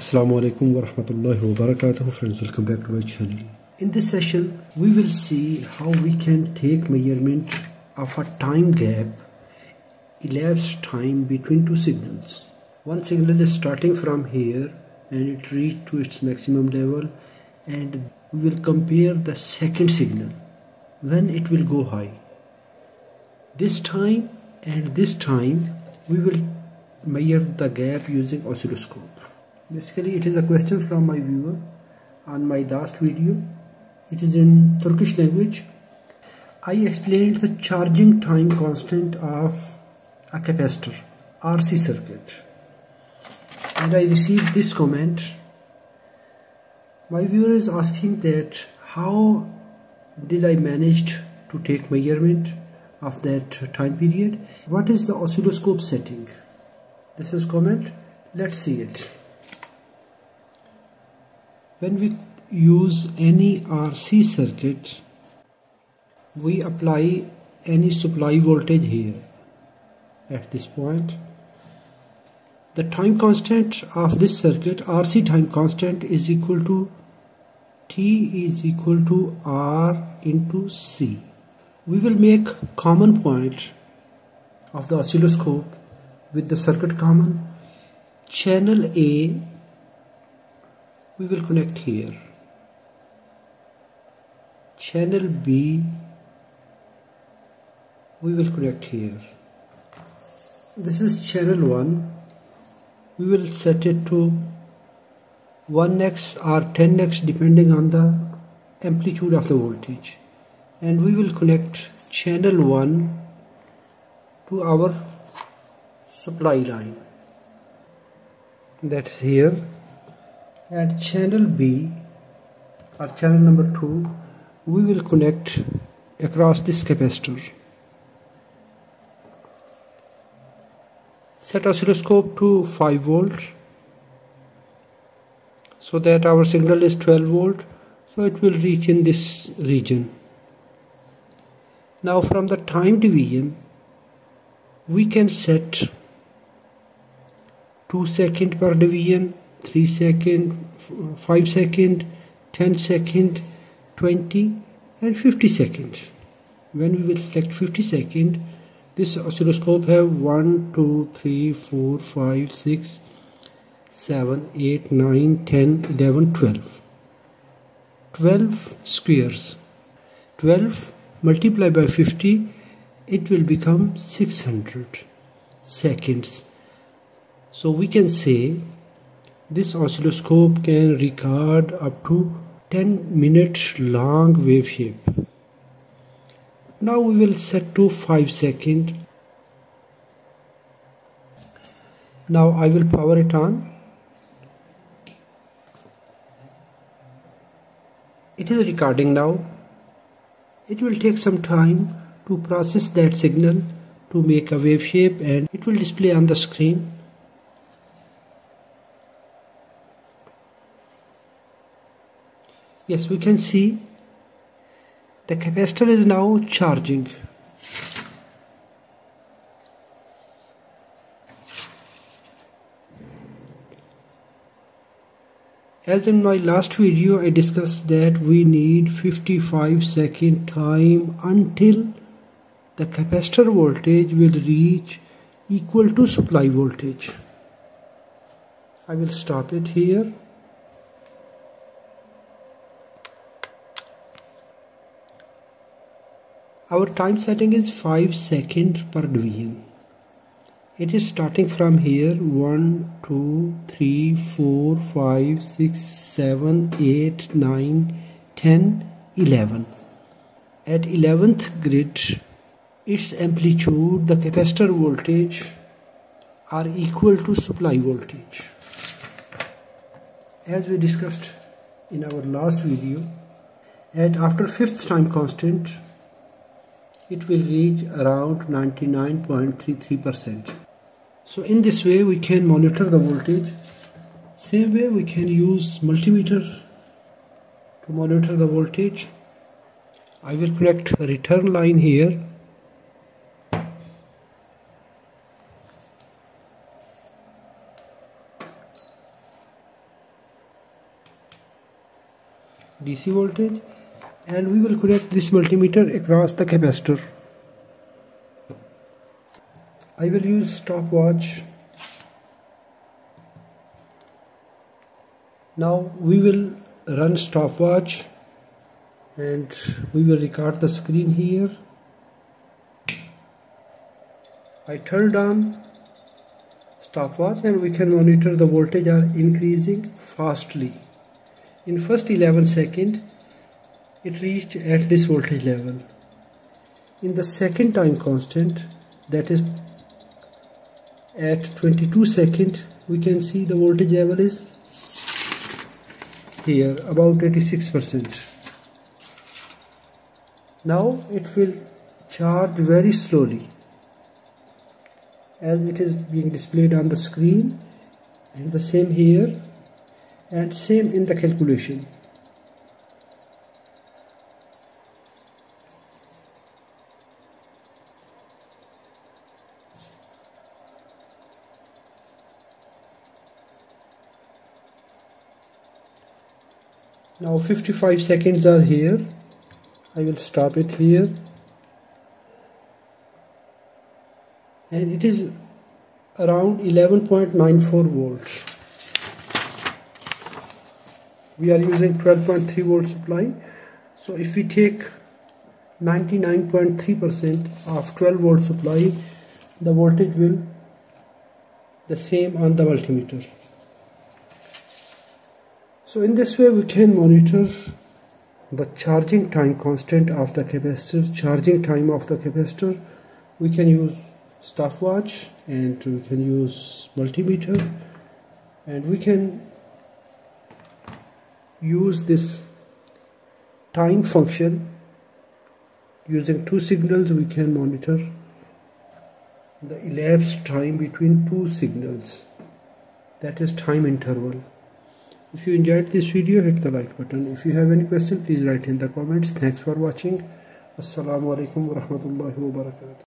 Assalamu alaikum wa rahmatullahi wa barakatuh friends. Welcome back to my channel. In this session we will see how we can take measurement of a time gap elapsed time between two signals. One signal is starting from here and it reached to its maximum level and we will compare the second signal when it will go high. This time and this time we will measure the gap using oscilloscope basically it is a question from my viewer on my last video. It is in Turkish language. I explained the charging time constant of a capacitor RC circuit. And I received this comment my viewer is asking that how did I manage to take measurement of that time period? What is the oscilloscope setting? This is comment. Let's see it when we use any RC circuit we apply any supply voltage here. At this point the time constant of this circuit RC time constant is equal to T is equal to R into C. We will make common point of the oscilloscope with the circuit common. Channel A we will connect here. Channel B we will connect here. This is channel 1 we will set it to 1x or 10x depending on the amplitude of the voltage. And we will connect channel 1 to our supply line. That's here at channel B or channel number 2 we will connect across this capacitor. Set oscilloscope to 5 volt so that our signal is 12 volt so it will reach in this region. Now from the time division we can set 2 second per division 3 second 5 second 10 second 20 and 50 second when we will select 50 second this oscilloscope have 1 2 3 4 5 6 7 8 9 10 11 12 12 squares. 12 multiplied by 50 it will become 600 seconds. So we can say this oscilloscope can record up to 10 minutes long wave shape. Now we will set to 5 second. Now I will power it on. It is recording now. It will take some time to process that signal to make a wave shape and it will display on the screen. Yes we can see the capacitor is now charging. As in my last video I discussed that we need 55 second time until the capacitor voltage will reach equal to supply voltage. I will stop it here Our time setting is 5 seconds per division. It is starting from here 1, 2, 3, 4, 5, 6, 7, 8, 9, 10, 11. At 11th grid, its amplitude, the capacitor voltage are equal to supply voltage. As we discussed in our last video, at after fifth time constant, it will reach around 99.33%. So in this way we can monitor the voltage. Same way we can use multimeter to monitor the voltage. I will connect a return line here. DC voltage and we will connect this multimeter across the capacitor. I will use stopwatch. Now we will run stopwatch and we will record the screen here. I turned on stopwatch and we can monitor the voltage are increasing fastly. In first 11 second it reached at this voltage level. In the second time constant that is at 22 second we can see the voltage level is here about 86 percent. Now it will charge very slowly. As it is being displayed on the screen and the same here and same in the calculation now 55 seconds are here. I will stop it here. And it is around 11.94 volts. We are using 12.3 volt supply. So if we take 99.3% of 12 volt supply the voltage will the same on the multimeter so in this way we can monitor the charging time constant of the capacitor charging time of the capacitor. We can use stopwatch and we can use multimeter. And we can use this time function using two signals. We can monitor the elapsed time between two signals. That is time interval if you enjoyed this video hit the like button. If you have any question please write in the comments. Thanks for watching. Assalamu alaikum warahmatullahi wabarakatuh